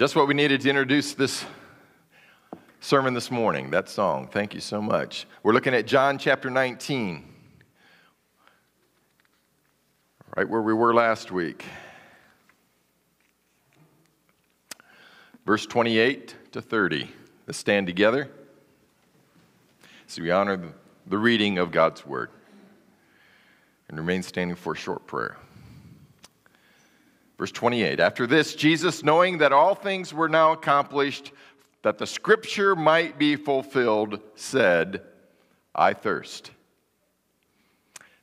Just what we needed to introduce this sermon this morning, that song. Thank you so much. We're looking at John chapter 19, right where we were last week. Verse 28 to 30. Let's stand together as we honor the reading of God's word and remain standing for a short prayer. Verse 28 After this, Jesus, knowing that all things were now accomplished, that the scripture might be fulfilled, said, I thirst.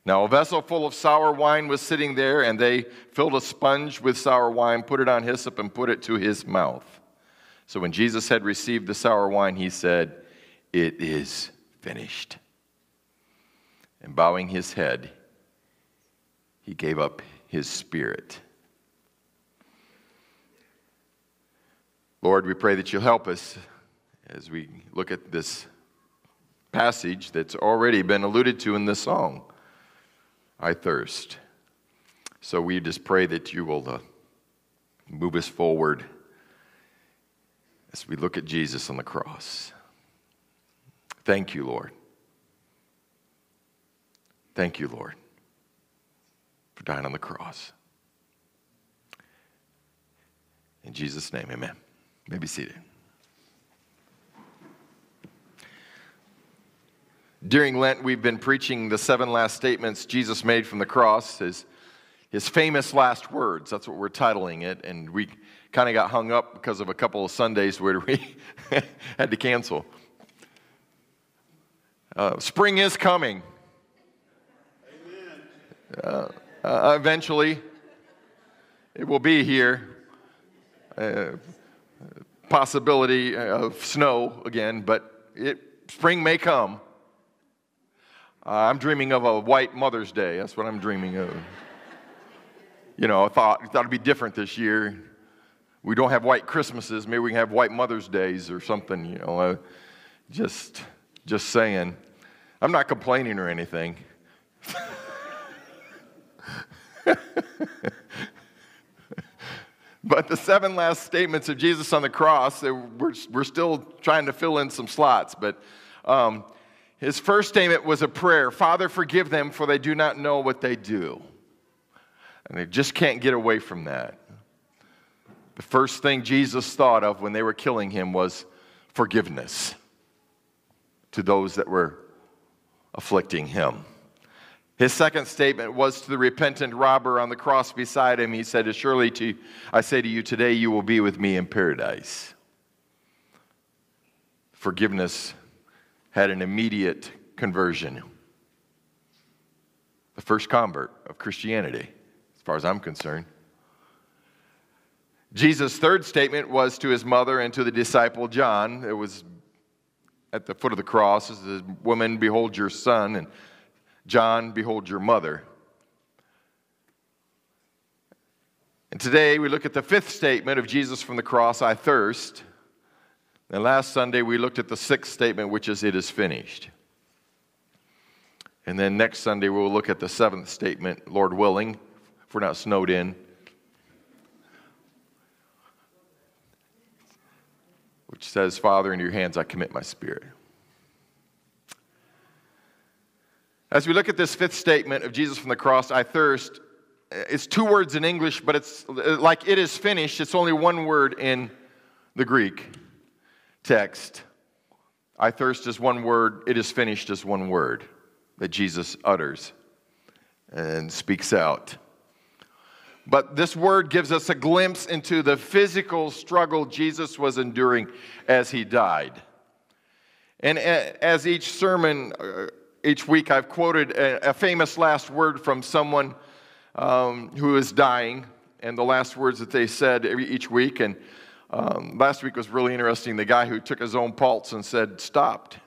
Now, a vessel full of sour wine was sitting there, and they filled a sponge with sour wine, put it on hyssop, and put it to his mouth. So when Jesus had received the sour wine, he said, It is finished. And bowing his head, he gave up his spirit. Lord, we pray that you'll help us as we look at this passage that's already been alluded to in this song I thirst. So we just pray that you will uh, move us forward as we look at Jesus on the cross. Thank you, Lord. Thank you, Lord, for dying on the cross. In Jesus' name, amen. You may be seated. During Lent, we've been preaching the seven last statements Jesus made from the cross, his, his famous last words. That's what we're titling it. And we kind of got hung up because of a couple of Sundays where we had to cancel. Uh, spring is coming. Uh, uh, eventually, it will be here. Possibility of snow again, but it, spring may come. Uh, I'm dreaming of a white Mother's Day. That's what I'm dreaming of. you know, I thought, thought it'd be different this year. We don't have white Christmases. Maybe we can have white Mother's Days or something, you know. Uh, just, just saying. I'm not complaining or anything. But the seven last statements of Jesus on the cross, we're, we're still trying to fill in some slots. But um, his first statement was a prayer Father, forgive them, for they do not know what they do. And they just can't get away from that. The first thing Jesus thought of when they were killing him was forgiveness to those that were afflicting him. His second statement was to the repentant robber on the cross beside him. He said, Surely to, I say to you, today you will be with me in paradise. Forgiveness had an immediate conversion. The first convert of Christianity, as far as I'm concerned. Jesus' third statement was to his mother and to the disciple John. It was at the foot of the cross, as the woman, behold your son. And John, behold your mother. And today we look at the fifth statement of Jesus from the cross I thirst. And last Sunday we looked at the sixth statement, which is, It is finished. And then next Sunday we'll look at the seventh statement, Lord willing, if we're not snowed in. Which says, Father, in your hands I commit my spirit. As we look at this fifth statement of Jesus from the cross, I thirst, it's two words in English, but it's like it is finished. It's only one word in the Greek text. I thirst is one word, it is finished is one word that Jesus utters and speaks out. But this word gives us a glimpse into the physical struggle Jesus was enduring as he died. And as each sermon uh, each week I've quoted a, a famous last word from someone um, who is dying, and the last words that they said every, each week. And um, last week was really interesting. The guy who took his own pulse and said, stopped,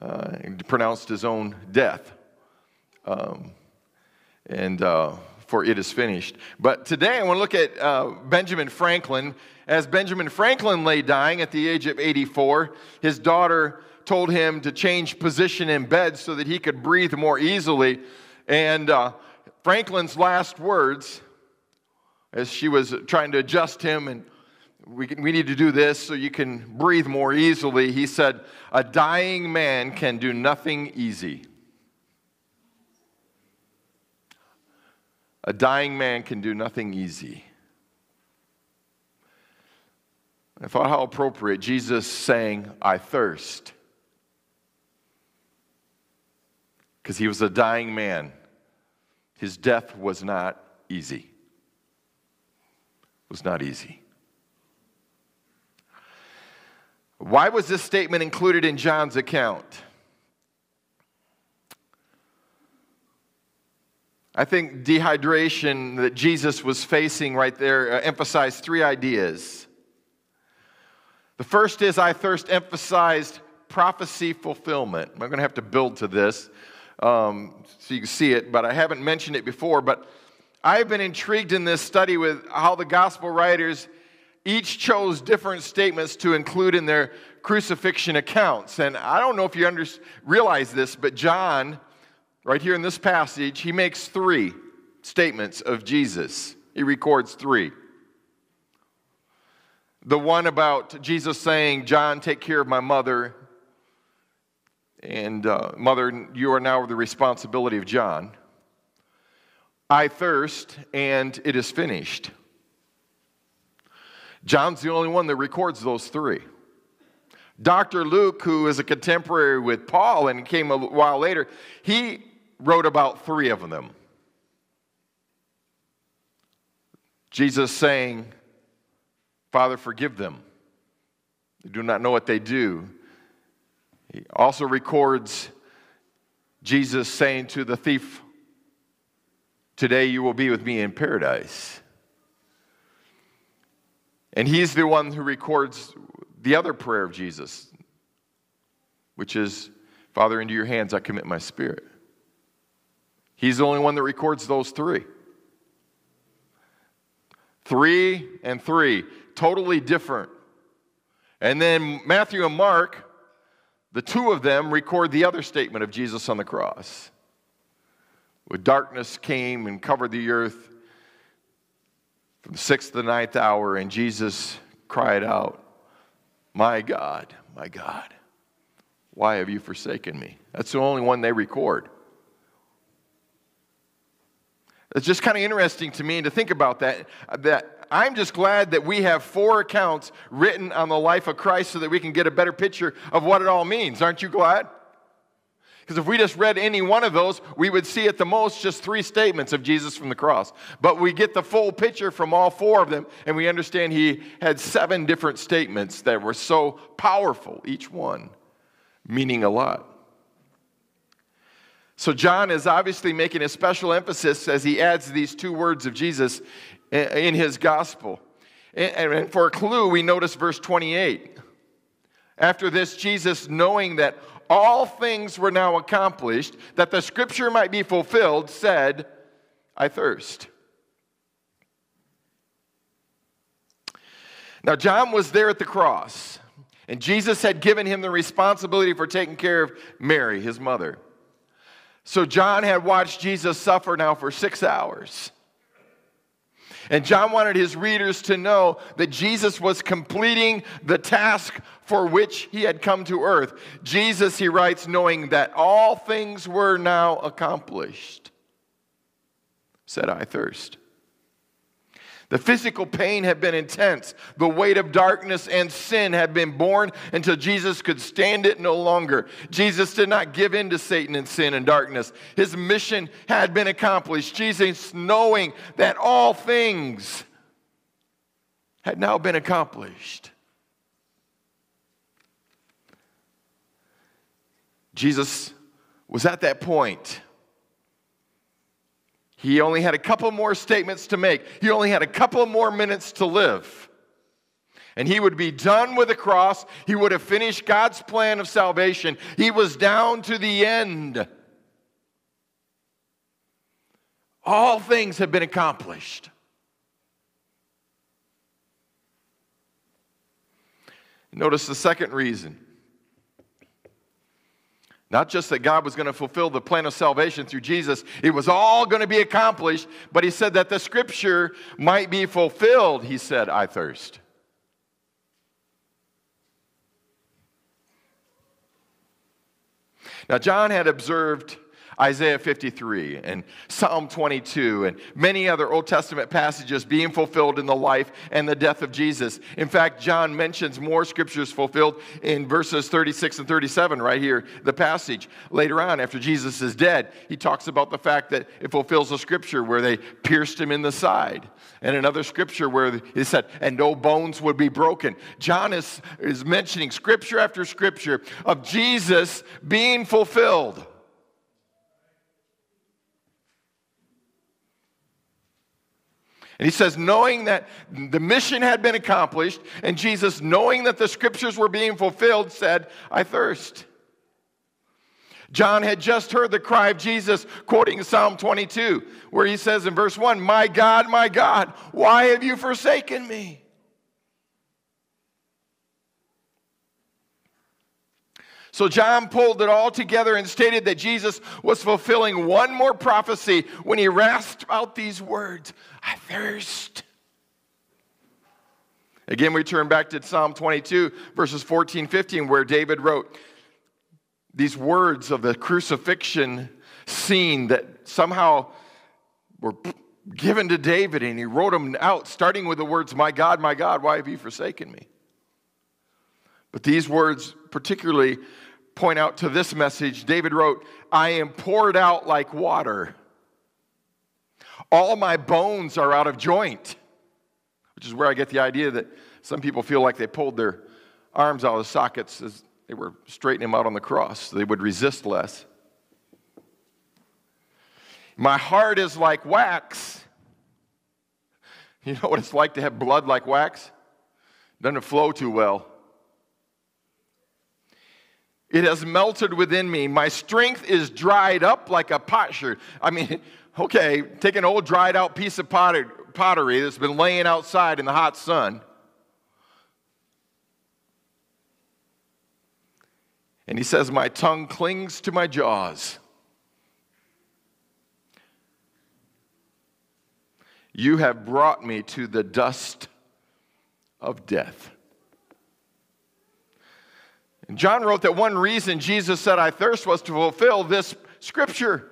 uh, and pronounced his own death. Um, and uh, for it is finished. But today I want to look at uh, Benjamin Franklin. As Benjamin Franklin lay dying at the age of 84, his daughter told him to change position in bed so that he could breathe more easily. And uh, Franklin's last words, as she was trying to adjust him and we, can, we need to do this so you can breathe more easily. He said, A dying man can do nothing easy. A dying man can do nothing easy. I thought how appropriate Jesus saying, I thirst. Because he was a dying man. His death was not easy. It was not easy. Why was this statement included in John's account? I think dehydration that Jesus was facing right there uh, emphasized three ideas. The first is I thirst emphasized prophecy fulfillment. I'm going to have to build to this um, so you can see it, but I haven't mentioned it before. But I've been intrigued in this study with how the gospel writers each chose different statements to include in their crucifixion accounts. And I don't know if you under, realize this, but John, right here in this passage, he makes three statements of Jesus. He records three. The one about Jesus saying, John, take care of my mother. And uh, mother, you are now the responsibility of John. I thirst, and it is finished. John's the only one that records those three. Dr. Luke, who is a contemporary with Paul and came a while later, he wrote about three of them. Jesus saying, Father, forgive them. They do not know what they do. He also records Jesus saying to the thief, Today you will be with me in paradise. And he's the one who records the other prayer of Jesus, which is, Father, into your hands I commit my spirit. He's the only one that records those three. Three and three totally different. And then Matthew and Mark, the two of them, record the other statement of Jesus on the cross. When darkness came and covered the earth from the sixth to the ninth hour, and Jesus cried out, My God, my God, why have you forsaken me? That's the only one they record. It's just kind of interesting to me to think about that. That I'm just glad that we have four accounts written on the life of Christ so that we can get a better picture of what it all means. Aren't you glad? Because if we just read any one of those, we would see at the most just three statements of Jesus from the cross. But we get the full picture from all four of them, and we understand he had seven different statements that were so powerful, each one meaning a lot. So, John is obviously making a special emphasis as he adds these two words of Jesus in his gospel. And for a clue, we notice verse 28. After this, Jesus, knowing that all things were now accomplished, that the scripture might be fulfilled, said, I thirst. Now, John was there at the cross, and Jesus had given him the responsibility for taking care of Mary, his mother. So, John had watched Jesus suffer now for six hours. And John wanted his readers to know that Jesus was completing the task for which he had come to earth. Jesus, he writes, knowing that all things were now accomplished, said, I thirst. The physical pain had been intense. The weight of darkness and sin had been borne until Jesus could stand it no longer. Jesus did not give in to Satan and sin and darkness. His mission had been accomplished. Jesus, knowing that all things had now been accomplished. Jesus was at that point he only had a couple more statements to make. He only had a couple more minutes to live. And he would be done with the cross. He would have finished God's plan of salvation. He was down to the end. All things have been accomplished. Notice the second reason not just that God was going to fulfill the plan of salvation through Jesus, it was all going to be accomplished, but he said that the scripture might be fulfilled. He said, I thirst. Now, John had observed Isaiah 53 and Psalm 22 and many other Old Testament passages being fulfilled in the life and the death of Jesus. In fact, John mentions more scriptures fulfilled in verses 36 and 37 right here, the passage. Later on, after Jesus is dead, he talks about the fact that it fulfills a scripture where they pierced him in the side. And another scripture where he said, and no bones would be broken. John is, is mentioning scripture after scripture of Jesus being fulfilled. And he says, knowing that the mission had been accomplished, and Jesus, knowing that the scriptures were being fulfilled, said, I thirst. John had just heard the cry of Jesus, quoting Psalm 22, where he says in verse 1, My God, my God, why have you forsaken me? So John pulled it all together and stated that Jesus was fulfilling one more prophecy when he rasped out these words I thirst. Again, we turn back to Psalm 22, verses 14, 15, where David wrote these words of the crucifixion scene that somehow were given to David, and he wrote them out, starting with the words, My God, my God, why have you forsaken me? But these words, particularly point out to this message, David wrote, I am poured out like water. All my bones are out of joint, which is where I get the idea that some people feel like they pulled their arms out of the sockets as they were straightening them out on the cross so they would resist less. My heart is like wax. You know what it's like to have blood like wax? Doesn't flow too well. It has melted within me. My strength is dried up like a potsherd. I mean, okay, take an old dried out piece of pottery that's been laying outside in the hot sun. And he says, My tongue clings to my jaws. You have brought me to the dust of death. John wrote that one reason Jesus said, I thirst was to fulfill this scripture.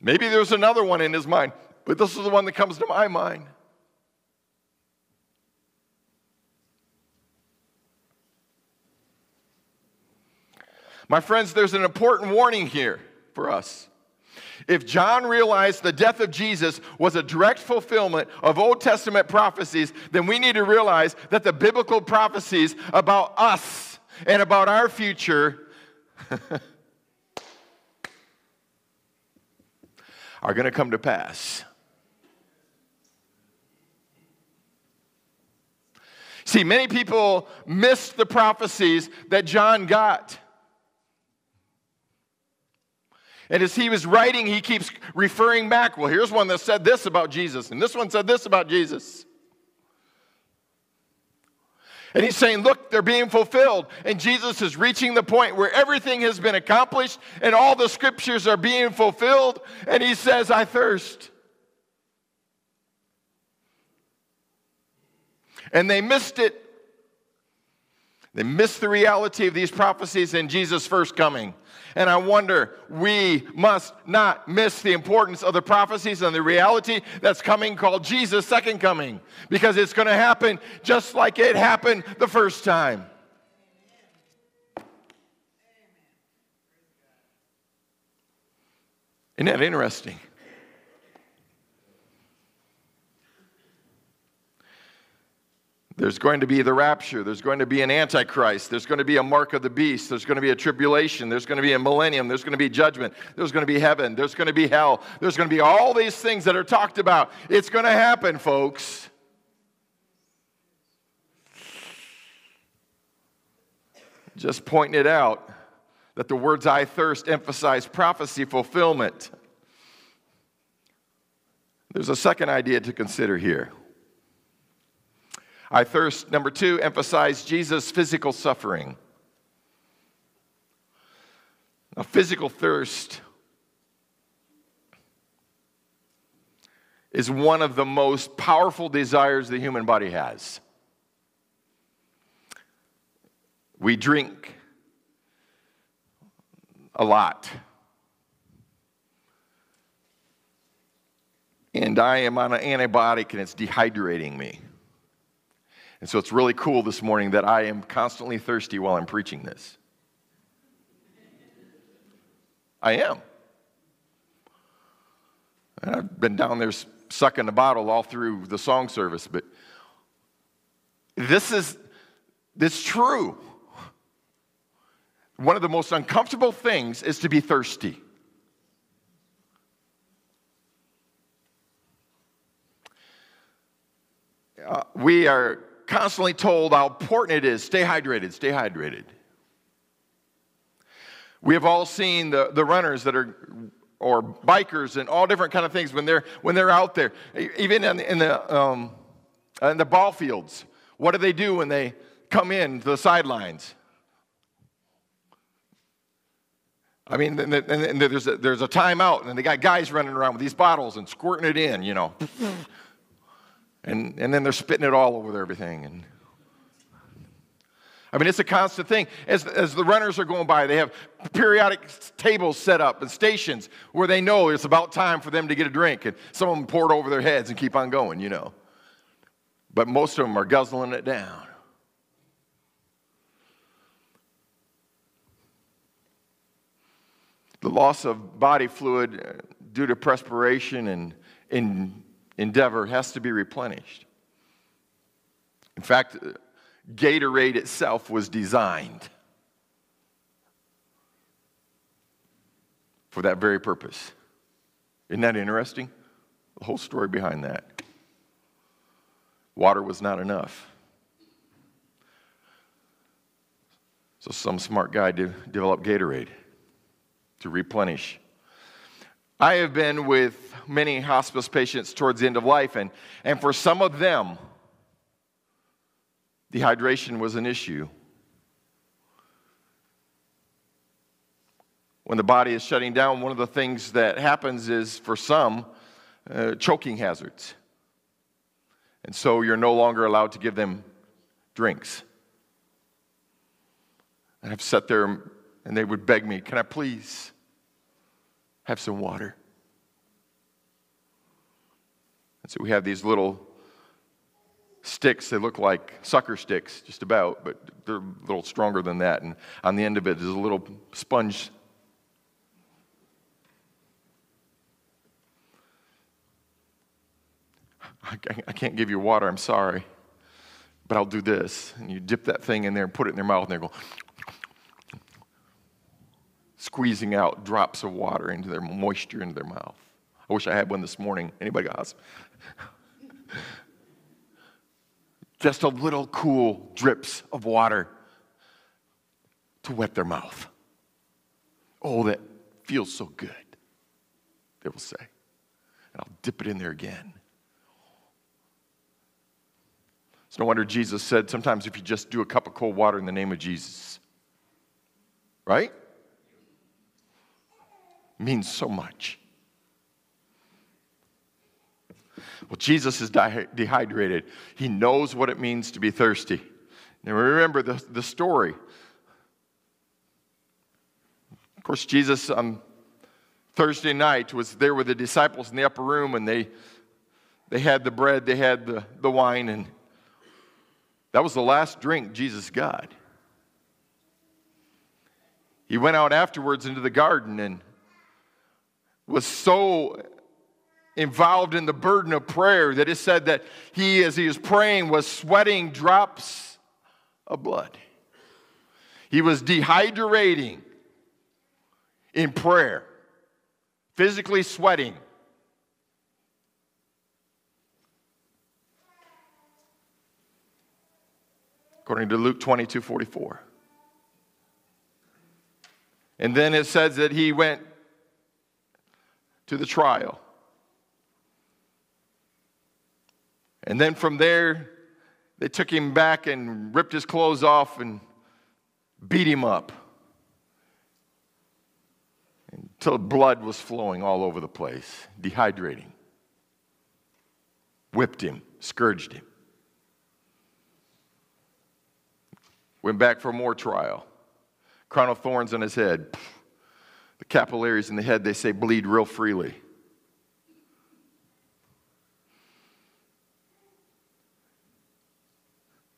Maybe there's another one in his mind, but this is the one that comes to my mind. My friends, there's an important warning here for us. If John realized the death of Jesus was a direct fulfillment of Old Testament prophecies, then we need to realize that the biblical prophecies about us and about our future are going to come to pass. See, many people missed the prophecies that John got. And as he was writing, he keeps referring back. Well, here's one that said this about Jesus, and this one said this about Jesus. And he's saying, Look, they're being fulfilled. And Jesus is reaching the point where everything has been accomplished and all the scriptures are being fulfilled. And he says, I thirst. And they missed it. They missed the reality of these prophecies in Jesus' first coming. And I wonder, we must not miss the importance of the prophecies and the reality that's coming called Jesus' second coming, because it's going to happen just like it happened the first time. Isn't that interesting? There's going to be the rapture. There's going to be an antichrist. There's going to be a mark of the beast. There's going to be a tribulation. There's going to be a millennium. There's going to be judgment. There's going to be heaven. There's going to be hell. There's going to be all these things that are talked about. It's going to happen, folks. Just pointing it out that the words I thirst emphasize prophecy fulfillment. There's a second idea to consider here. I thirst, number two, emphasize Jesus' physical suffering. A physical thirst is one of the most powerful desires the human body has. We drink a lot. And I am on an antibiotic and it's dehydrating me. And so it's really cool this morning that I am constantly thirsty while I'm preaching this. I am. And I've been down there sucking the bottle all through the song service, but this is this true. One of the most uncomfortable things is to be thirsty. Uh, we are constantly told how important it is stay hydrated, stay hydrated. We have all seen the, the runners that are, or bikers and all different kind of things when they're, when they're out there, even in the, in the, um, in the ball fields. What do they do when they come in to the sidelines? I mean, and, and there's, a, there's a timeout, and they got guys running around with these bottles and squirting it in, you know. And, and then they're spitting it all over everything. And I mean, it's a constant thing. As, as the runners are going by, they have periodic tables set up and stations where they know it's about time for them to get a drink, and some of them pour it over their heads and keep on going, you know. But most of them are guzzling it down. The loss of body fluid uh, due to perspiration and in endeavor has to be replenished. In fact, Gatorade itself was designed for that very purpose. Isn't that interesting? The whole story behind that. Water was not enough. So, some smart guy developed Gatorade to replenish. I have been with many hospice patients towards the end of life, and, and for some of them, dehydration was an issue. When the body is shutting down, one of the things that happens is for some, uh, choking hazards. And so you're no longer allowed to give them drinks. And I've sat there and they would beg me, Can I please have some water? And so we have these little sticks. They look like sucker sticks, just about, but they're a little stronger than that. And on the end of it is a little sponge. I can't give you water, I'm sorry, but I'll do this. And you dip that thing in there and put it in their mouth, and they're going, squeezing out drops of water into their moisture into their mouth. I wish I had one this morning. Anybody got? Just a little cool drips of water to wet their mouth. Oh, that feels so good, they will say. And I'll dip it in there again. It's no wonder Jesus said sometimes if you just do a cup of cold water in the name of Jesus, right? Means so much. Well, Jesus is dehydrated. He knows what it means to be thirsty. Now, remember the, the story. Of course, Jesus on Thursday night was there with the disciples in the upper room, and they, they had the bread, they had the, the wine, and that was the last drink Jesus got. He went out afterwards into the garden and was so involved in the burden of prayer that it said that he, as he was praying, was sweating drops of blood. He was dehydrating in prayer, physically sweating. according to Luke 22 44. And then it says that he went to the trial. And then from there, they took him back and ripped his clothes off and beat him up until blood was flowing all over the place, dehydrating. Whipped him, scourged him. Went back for more trial. Crown of thorns on his head. Capillaries in the head, they say, bleed real freely.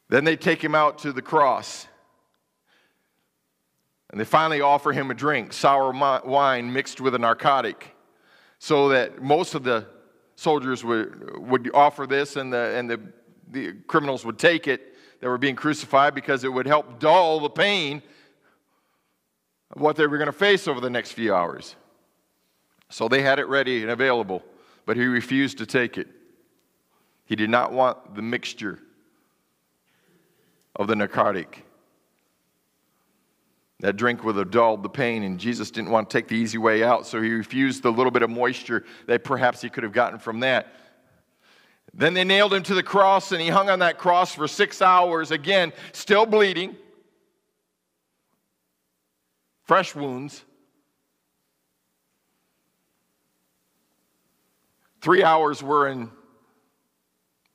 Then they take him out to the cross. And they finally offer him a drink, sour wine mixed with a narcotic, so that most of the soldiers would, would offer this and, the, and the, the criminals would take it that were being crucified because it would help dull the pain what they were going to face over the next few hours. So they had it ready and available, but he refused to take it. He did not want the mixture of the narcotic. That drink would have dulled the pain, and Jesus didn't want to take the easy way out, so he refused the little bit of moisture that perhaps he could have gotten from that. Then they nailed him to the cross, and he hung on that cross for six hours, again, still bleeding, fresh wounds. Three hours were in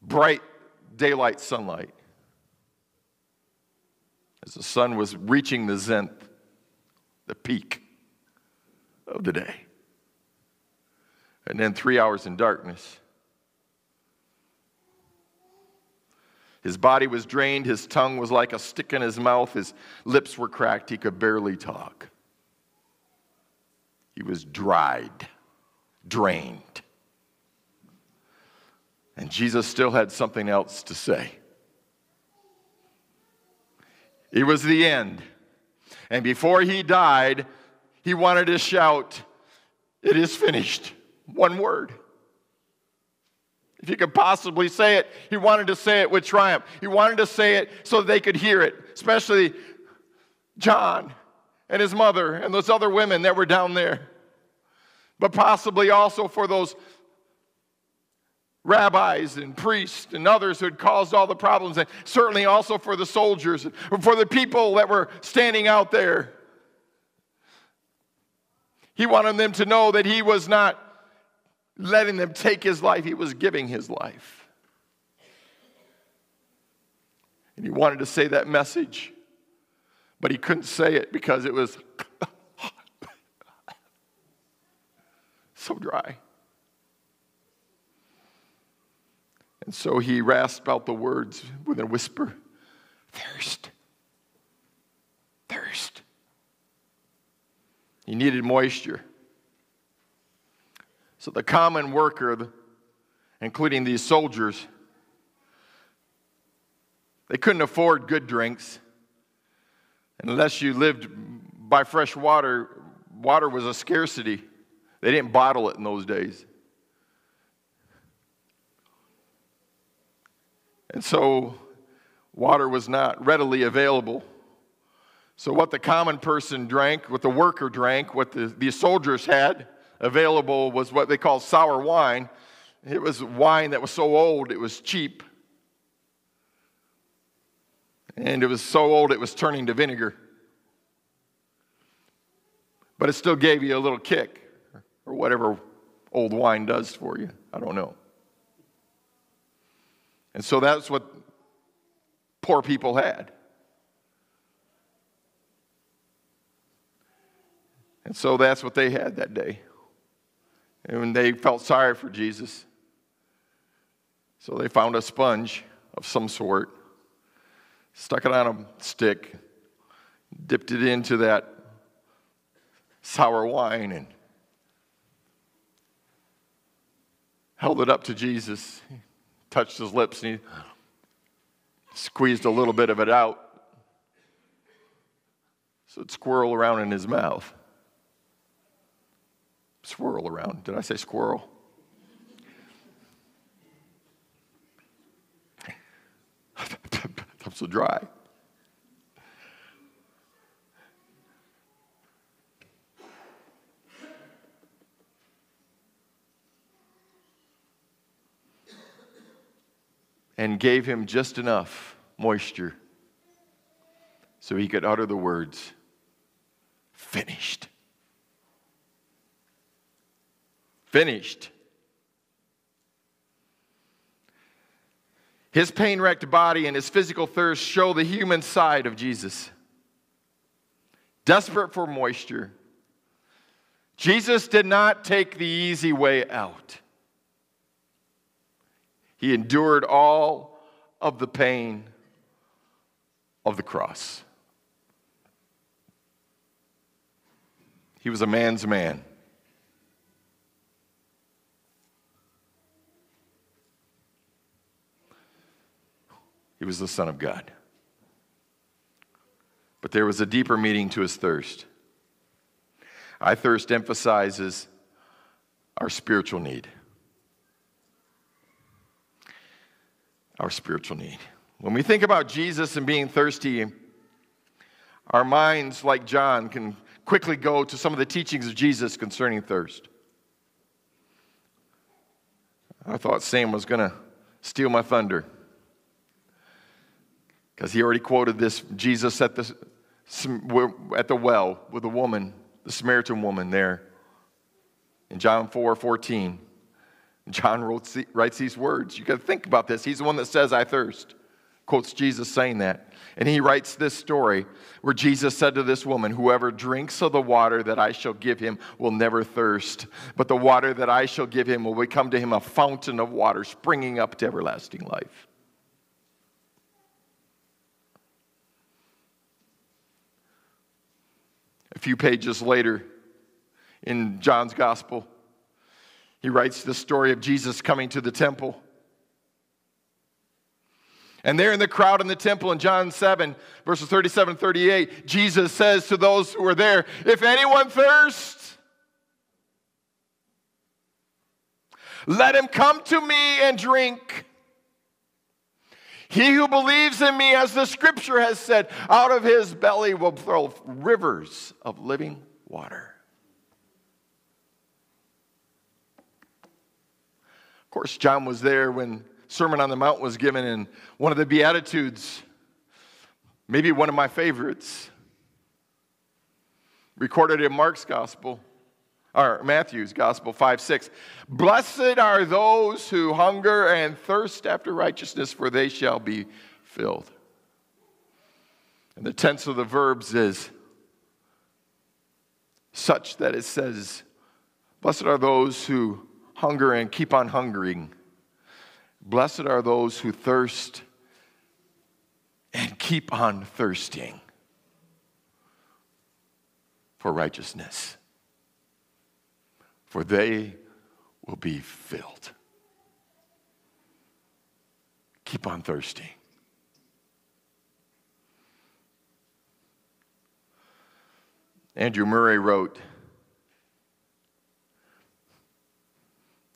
bright daylight sunlight as the sun was reaching the zenith, the peak of the day. And then three hours in darkness. His body was drained, his tongue was like a stick in his mouth, his lips were cracked, he could barely talk. He was dried, drained. And Jesus still had something else to say. It was the end. And before he died, he wanted to shout, It is finished. One word. If he could possibly say it, he wanted to say it with triumph. He wanted to say it so they could hear it, especially John and his mother and those other women that were down there. But possibly also for those rabbis and priests and others who had caused all the problems, and certainly also for the soldiers, and for the people that were standing out there. He wanted them to know that he was not letting them take his life, he was giving his life. And he wanted to say that message, but he couldn't say it because it was so dry. And so he rasped out the words with a whisper thirst. Thirst. He needed moisture. So the common worker, including these soldiers, they couldn't afford good drinks. Unless you lived by fresh water, water was a scarcity. They didn't bottle it in those days. And so water was not readily available. So, what the common person drank, what the worker drank, what the, the soldiers had available was what they called sour wine. It was wine that was so old it was cheap. And it was so old it was turning to vinegar. But it still gave you a little kick, or whatever old wine does for you. I don't know. And so that's what poor people had. And so that's what they had that day. And they felt sorry for Jesus. So they found a sponge of some sort, stuck it on a stick, dipped it into that sour wine, and held it up to Jesus touched his lips and he squeezed a little bit of it out. So it squirrel around in his mouth. Swirl around. Did I say squirrel? I'm so dry. and gave him just enough moisture so he could utter the words, finished. Finished. His pain wrecked body and his physical thirst show the human side of Jesus. Desperate for moisture, Jesus did not take the easy way out. He endured all of the pain of the cross. He was a man's man. He was the Son of God. But there was a deeper meaning to his thirst. I thirst emphasizes our spiritual need. Our spiritual need. When we think about Jesus and being thirsty, our minds, like John, can quickly go to some of the teachings of Jesus concerning thirst. I thought Sam was going to steal my thunder because he already quoted this Jesus at the, at the well with the woman the Samaritan woman there in John 4 14. John wrote, writes these words. You got to think about this. He's the one that says, I thirst. Quotes Jesus saying that. And he writes this story where Jesus said to this woman, Whoever drinks of the water that I shall give him will never thirst, but the water that I shall give him will become to him a fountain of water springing up to everlasting life. Few pages later in John's gospel, he writes the story of Jesus coming to the temple. And there in the crowd in the temple in John 7, verses 37 38, Jesus says to those who are there, If anyone thirsts, let him come to me and drink. He who believes in me, as the scripture has said, out of his belly will flow rivers of living water. Of course, John was there when Sermon on the Mount was given, and one of the Beatitudes, maybe one of my favorites, recorded in Mark's Gospel or Matthew's Gospel 5 6. Blessed are those who hunger and thirst after righteousness, for they shall be filled. And the tense of the verbs is such that it says, Blessed are those who hunger and keep on hungering. Blessed are those who thirst and keep on thirsting for righteousness for they will be filled. Keep on thirsting. Andrew Murray wrote,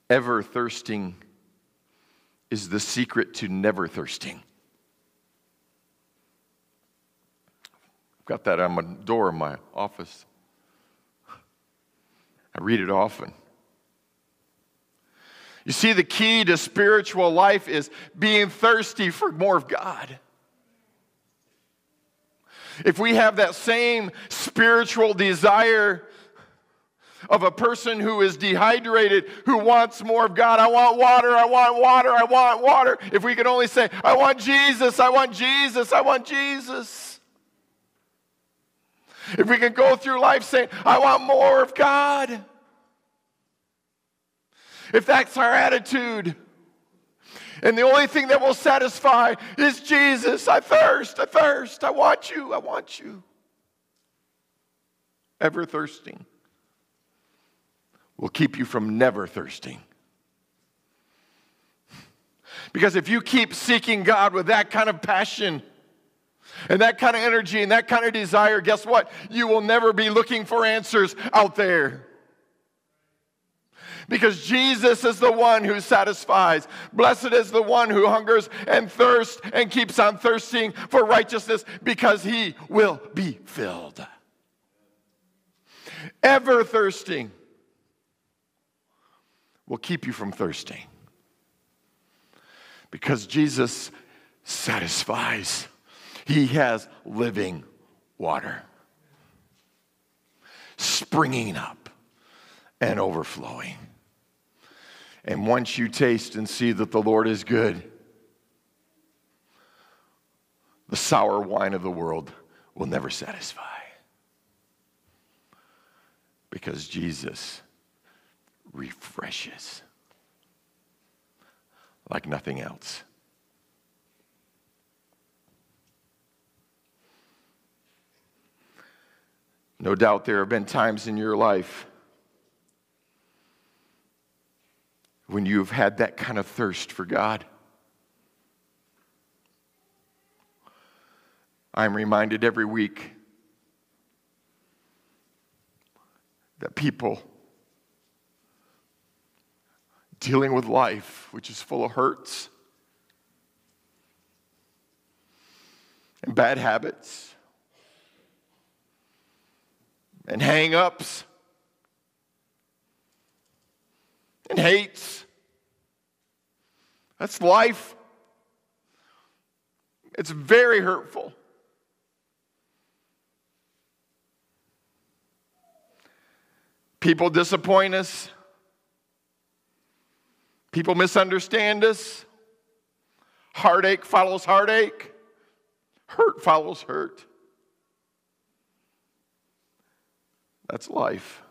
Ever thirsting is the secret to never thirsting. I've got that on my door in my office. I read it often. You see, the key to spiritual life is being thirsty for more of God. If we have that same spiritual desire of a person who is dehydrated, who wants more of God, I want water, I want water, I want water. If we could only say, I want Jesus, I want Jesus, I want Jesus. If we can go through life saying, I want more of God. If that's our attitude, and the only thing that will satisfy is Jesus, I thirst, I thirst, I want you, I want you. Ever thirsting will keep you from never thirsting. Because if you keep seeking God with that kind of passion, and that kind of energy and that kind of desire, guess what? You will never be looking for answers out there. Because Jesus is the one who satisfies. Blessed is the one who hungers and thirsts and keeps on thirsting for righteousness because he will be filled. Ever thirsting will keep you from thirsting. Because Jesus satisfies. He has living water springing up and overflowing. And once you taste and see that the Lord is good, the sour wine of the world will never satisfy. Because Jesus refreshes like nothing else. No doubt there have been times in your life when you've had that kind of thirst for God. I'm reminded every week that people dealing with life, which is full of hurts and bad habits and hang ups and hates. That's life. It's very hurtful. People disappoint us. People misunderstand us. Heartache follows heartache. Hurt follows hurt. That's life.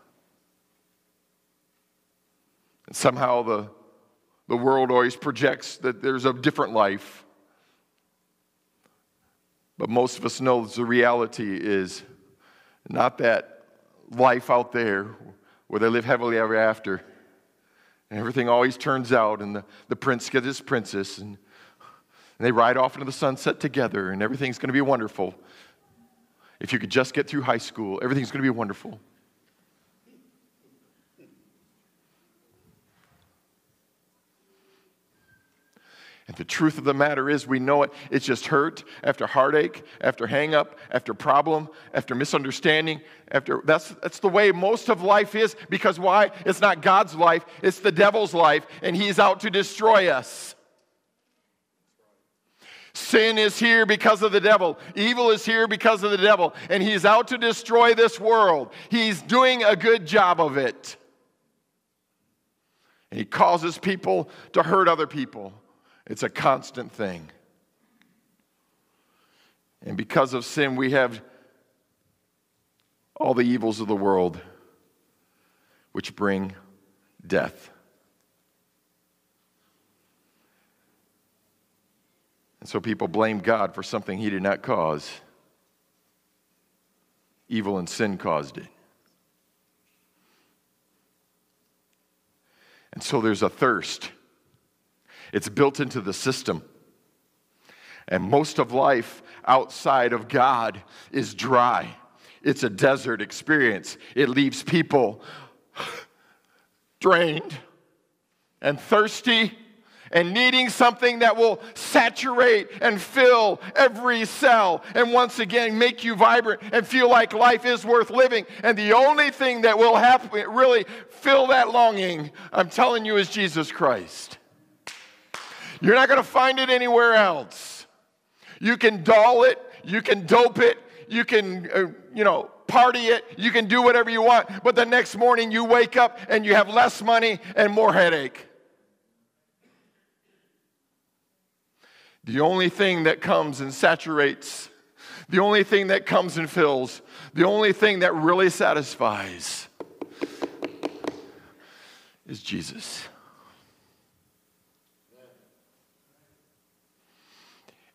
And somehow the, the world always projects that there's a different life. But most of us know the reality is not that life out there where they live heavily ever after. And everything always turns out, and the, the prince gets his princess, and, and they ride off into the sunset together, and everything's going to be wonderful. If you could just get through high school, everything's going to be wonderful. And the truth of the matter is, we know it. It's just hurt after heartache, after hang up, after problem, after misunderstanding. After that's, that's the way most of life is. Because why? It's not God's life, it's the devil's life, and he's out to destroy us. Sin is here because of the devil. Evil is here because of the devil. And he's out to destroy this world. He's doing a good job of it. And he causes people to hurt other people. It's a constant thing. And because of sin, we have all the evils of the world which bring death. And so people blame God for something he did not cause. Evil and sin caused it. And so there's a thirst it's built into the system. And most of life outside of God is dry. It's a desert experience. It leaves people drained and thirsty and needing something that will saturate and fill every cell and once again make you vibrant and feel like life is worth living. And the only thing that will happen, really fill that longing, I'm telling you, is Jesus Christ. You're not going to find it anywhere else. You can doll it, you can dope it, you can, uh, you know, party it, you can do whatever you want, but the next morning you wake up and you have less money and more headache. The only thing that comes and saturates, the only thing that comes and fills, the only thing that really satisfies is Jesus.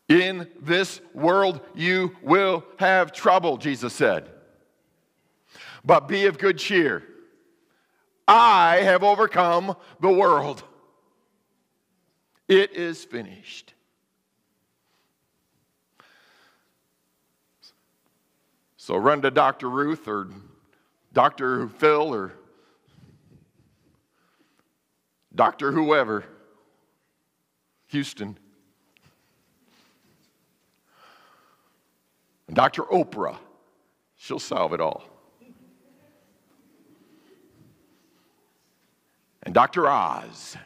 In this world you will have trouble, Jesus said. But be of good cheer. I have overcome the world. It is finished. So run to Dr. Ruth or Dr. Phil or Dr. whoever, Houston. And Dr. Oprah, she'll solve it all. And Dr. Oz.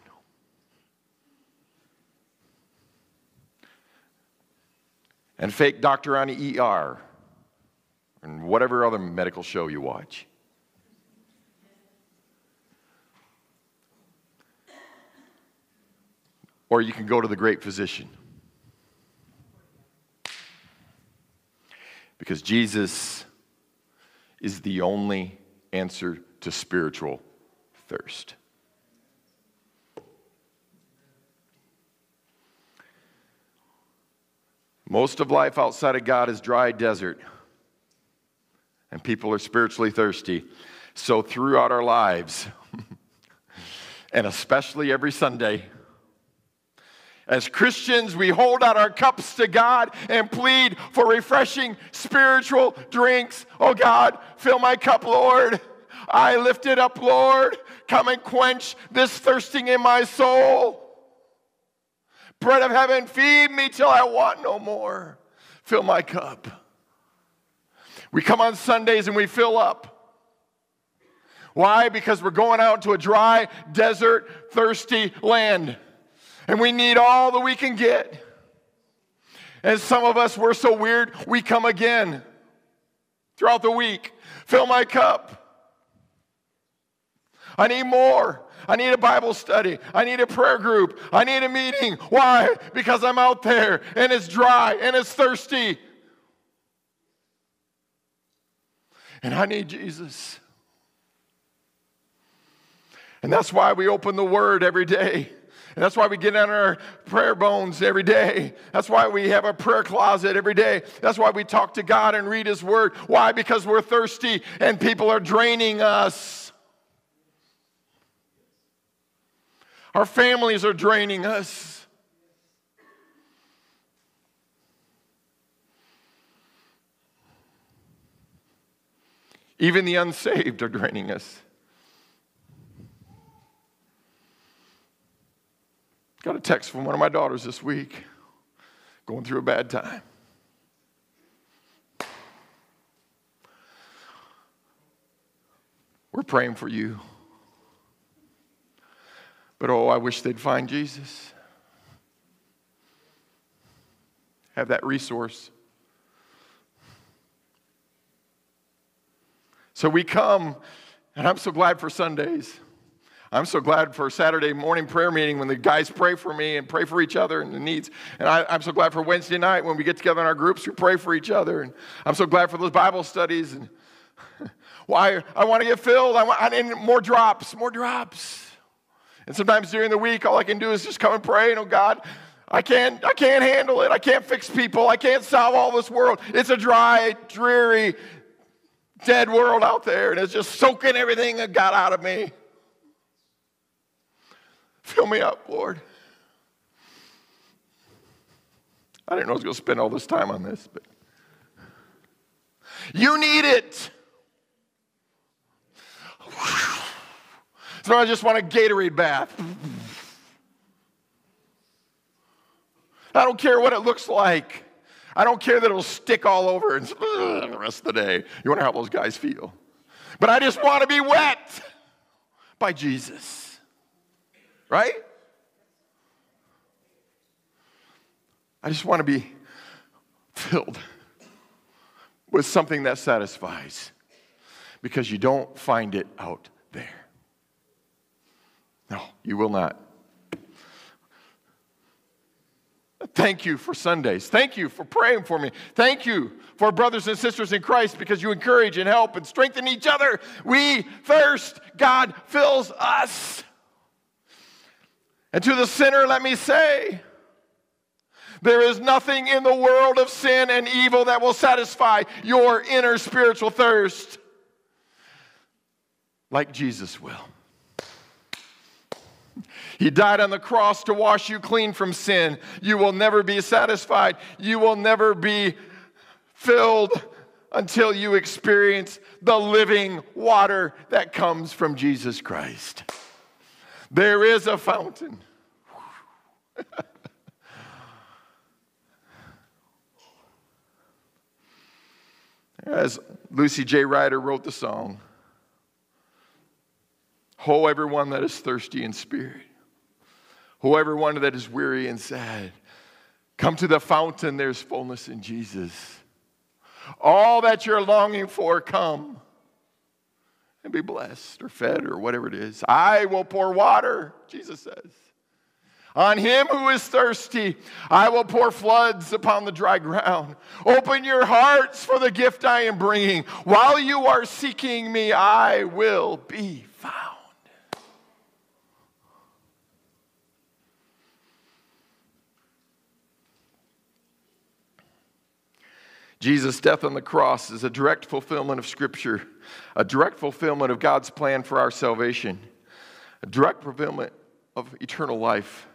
And fake doctor on ER. And whatever other medical show you watch. Or you can go to the great physician. because Jesus is the only answer to spiritual thirst. Most of life outside of God is dry desert, and people are spiritually thirsty. So, throughout our lives, and especially every Sunday, as Christians, we hold out our cups to God and plead for refreshing spiritual drinks. Oh God, fill my cup, Lord. I lift it up, Lord. Come and quench this thirsting in my soul. Bread of heaven, feed me till I want no more. Fill my cup. We come on Sundays and we fill up. Why? Because we're going out to a dry, desert, thirsty land. And we need all that we can get. And some of us, we're so weird, we come again throughout the week. Fill my cup. I need more. I need a Bible study. I need a prayer group. I need a meeting. Why? Because I'm out there and it's dry and it's thirsty. And I need Jesus. And that's why we open the Word every day. And that's why we get on our prayer bones every day. That's why we have a prayer closet every day. That's why we talk to God and read His Word. Why? Because we're thirsty and people are draining us. Our families are draining us. Even the unsaved are draining us. Got a text from one of my daughters this week, going through a bad time. We're praying for you. But oh, I wish they'd find Jesus. Have that resource. So we come, and I'm so glad for Sundays. I'm so glad for Saturday morning prayer meeting when the guys pray for me and pray for each other and the needs. And I, am so glad for Wednesday night when we get together in our groups, we pray for each other. And I'm so glad for those Bible studies. And why I want to get filled. I want I need more drops, more drops. And sometimes during the week, all I can do is just come and pray. And oh God, I can't, I can't handle it. I can't fix people. I can't solve all this world. It's a dry, dreary, dead world out there, and it's just soaking everything that got out of me. Fill me up, Lord. I didn't know I was going to spend all this time on this, but you need it. So I just want a Gatorade bath. I don't care what it looks like. I don't care that it'll stick all over and the rest of the day. You wonder how those guys feel. But I just want to be wet by Jesus. Right? I just want to be filled with something that satisfies because you don't find it out there. No, you will not. Thank you for Sundays. Thank you for praying for me. Thank you for brothers and sisters in Christ because you encourage and help and strengthen each other. We thirst, God fills us. And to the sinner, let me say, there is nothing in the world of sin and evil that will satisfy your inner spiritual thirst like Jesus will. He died on the cross to wash you clean from sin. You will never be satisfied. You will never be filled until you experience the living water that comes from Jesus Christ. There is a fountain. As Lucy J. Rider wrote the song, Ho, everyone that is thirsty in spirit. Ho, everyone that is weary and sad. Come to the fountain, there's fullness in Jesus. All that you're longing for, come and be blessed or fed or whatever it is. I will pour water, Jesus says. On him who is thirsty, I will pour floods upon the dry ground. Open your hearts for the gift I am bringing. While you are seeking me, I will be found. Jesus' death on the cross is a direct fulfillment of Scripture, a direct fulfillment of God's plan for our salvation, a direct fulfillment of eternal life.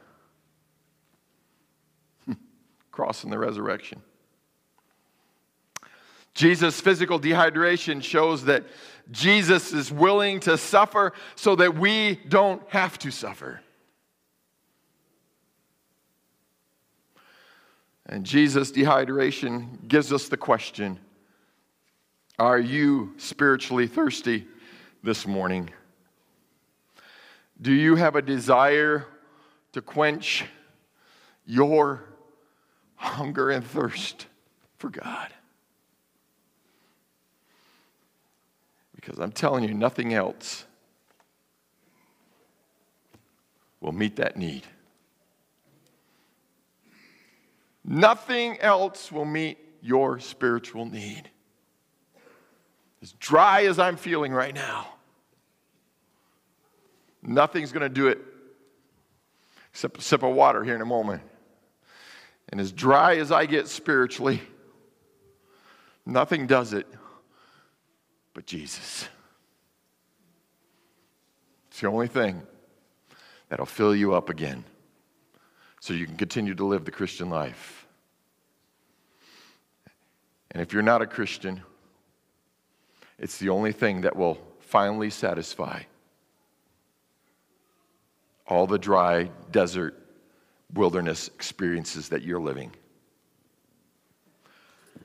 cross and the resurrection. Jesus' physical dehydration shows that Jesus is willing to suffer so that we don't have to suffer. And Jesus' dehydration gives us the question Are you spiritually thirsty this morning? Do you have a desire to quench your hunger and thirst for God? Because I'm telling you, nothing else will meet that need. Nothing else will meet your spiritual need. As dry as I'm feeling right now, nothing's going to do it except a sip of water here in a moment. And as dry as I get spiritually, nothing does it but Jesus. It's the only thing that'll fill you up again so you can continue to live the Christian life. And if you're not a Christian, it's the only thing that will finally satisfy all the dry desert wilderness experiences that you're living.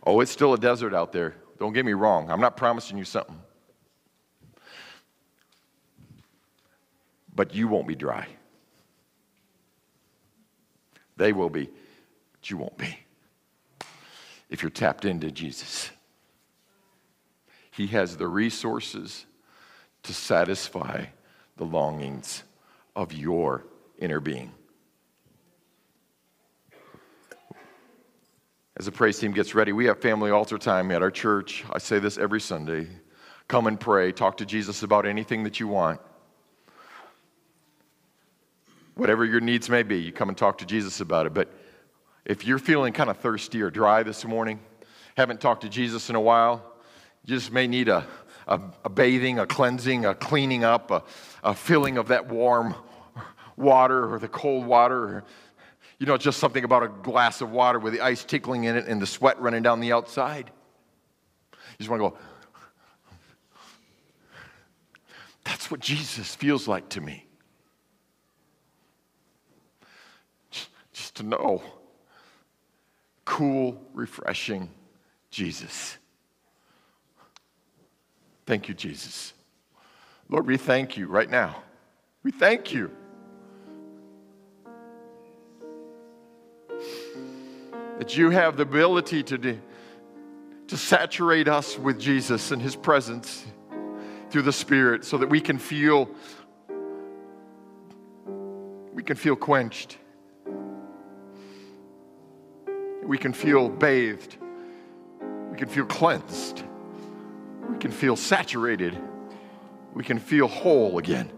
Oh, it's still a desert out there. Don't get me wrong. I'm not promising you something. But you won't be dry. They will be, but you won't be if you're tapped into Jesus. He has the resources to satisfy the longings of your inner being. As the praise team gets ready, we have family altar time at our church. I say this every Sunday. Come and pray. Talk to Jesus about anything that you want. Whatever your needs may be, you come and talk to Jesus about it. But if you're feeling kind of thirsty or dry this morning, haven't talked to Jesus in a while, you just may need a, a, a bathing, a cleansing, a cleaning up, a, a filling of that warm water or the cold water. You know, just something about a glass of water with the ice tickling in it and the sweat running down the outside. You just want to go, that's what Jesus feels like to me. Just to know cool, refreshing Jesus. Thank you, Jesus. Lord, we thank you right now. We thank you. That you have the ability to, to saturate us with Jesus and his presence through the Spirit so that we can feel we can feel quenched we can feel bathed. We can feel cleansed. We can feel saturated. We can feel whole again.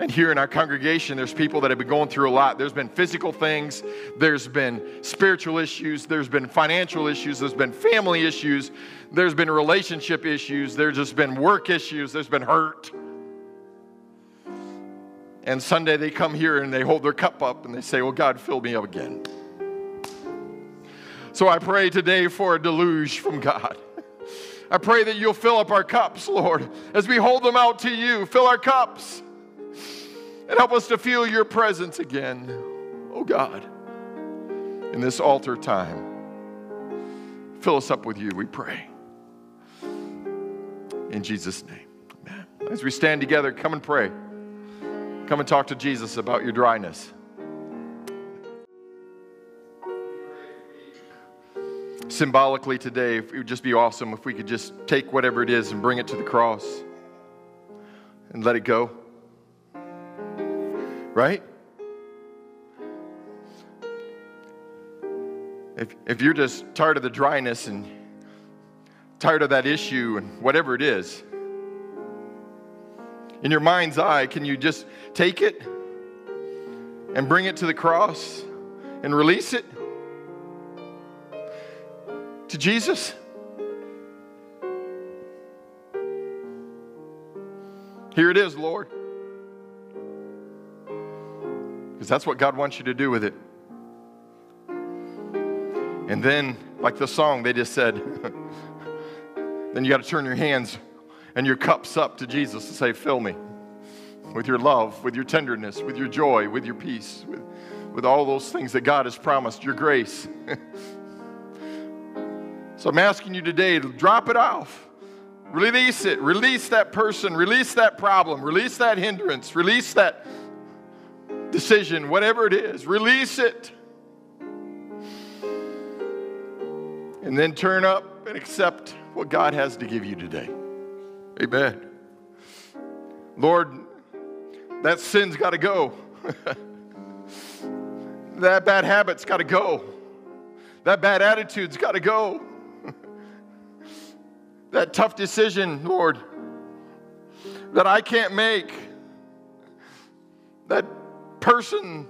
And here in our congregation, there's people that have been going through a lot. There's been physical things, there's been spiritual issues, there's been financial issues, there's been family issues, there's been relationship issues, there's just been work issues, there's been hurt. And Sunday they come here and they hold their cup up and they say, Well, God, fill me up again. So I pray today for a deluge from God. I pray that you'll fill up our cups, Lord, as we hold them out to you. Fill our cups and help us to feel your presence again, oh God, in this altar time. Fill us up with you, we pray. In Jesus' name, amen. As we stand together, come and pray. Come and talk to Jesus about your dryness. Symbolically today, it would just be awesome if we could just take whatever it is and bring it to the cross and let it go. Right? If, if you're just tired of the dryness and tired of that issue and whatever it is, in your mind's eye, can you just take it and bring it to the cross and release it to Jesus? Here it is, Lord. Because that's what God wants you to do with it. And then, like the song they just said, then you got to turn your hands and your cups up to Jesus and say, Fill me with your love, with your tenderness, with your joy, with your peace, with, with all those things that God has promised, your grace. so I'm asking you today to drop it off. Release it. Release that person. Release that problem. Release that hindrance. Release that decision, whatever it is. Release it. and then turn up and accept what God has to give you today. Amen. Lord, that sin's got to go. that bad habit's got to go. That bad attitude's got to go. that tough decision, Lord, that I can't make. That person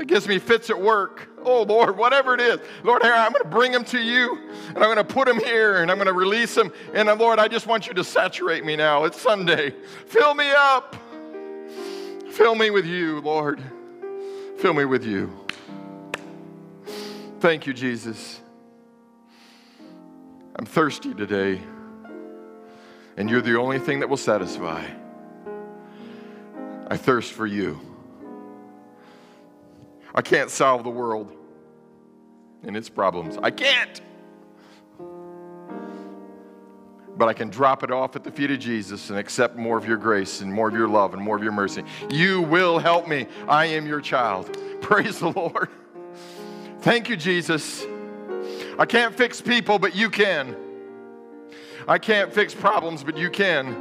that gives me fits at work. Oh, Lord, whatever it is. Lord, I'm going to bring them to you and I'm going to put them here and I'm going to release them. And uh, Lord, I just want you to saturate me now. It's Sunday. Fill me up. Fill me with you, Lord. Fill me with you. Thank you, Jesus. I'm thirsty today, and you're the only thing that will satisfy. I thirst for you. I can't solve the world and its problems. I can't. But I can drop it off at the feet of Jesus and accept more of your grace and more of your love and more of your mercy. You will help me. I am your child. Praise the Lord. Thank you, Jesus. I can't fix people, but you can. I can't fix problems, but you can.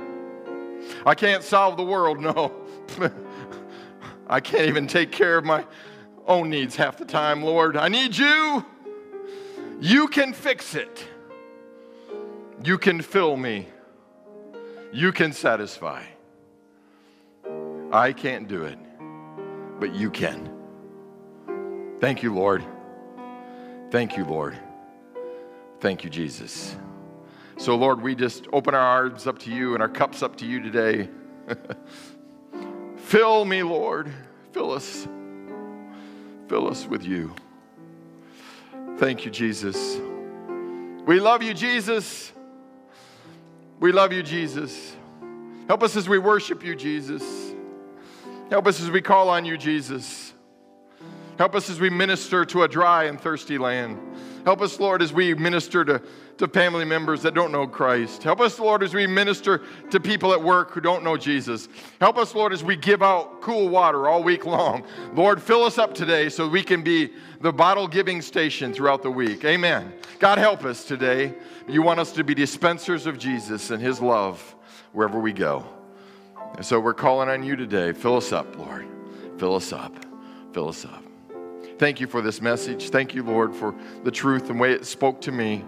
I can't solve the world, no. I can't even take care of my own needs half the time, Lord. I need you. You can fix it. You can fill me. You can satisfy. I can't do it, but you can. Thank you, Lord. Thank you, Lord. Thank you, Jesus. So, Lord, we just open our arms up to you and our cups up to you today. Fill me, Lord. Fill us. Fill us with you. Thank you, Jesus. We love you, Jesus. We love you, Jesus. Help us as we worship you, Jesus. Help us as we call on you, Jesus. Help us as we minister to a dry and thirsty land. Help us, Lord, as we minister to, to family members that don't know Christ. Help us, Lord, as we minister to people at work who don't know Jesus. Help us, Lord, as we give out cool water all week long. Lord, fill us up today so we can be the bottle giving station throughout the week. Amen. God, help us today. You want us to be dispensers of Jesus and His love wherever we go. And so we're calling on you today. Fill us up, Lord. Fill us up. Fill us up. Thank you for this message. Thank you, Lord, for the truth and way it spoke to me.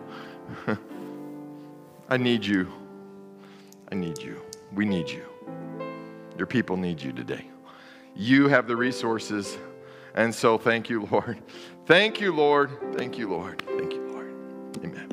I need you. I need you. We need you. Your people need you today. You have the resources. And so thank you, Lord. Thank you, Lord. Thank you, Lord. Thank you, Lord. Amen.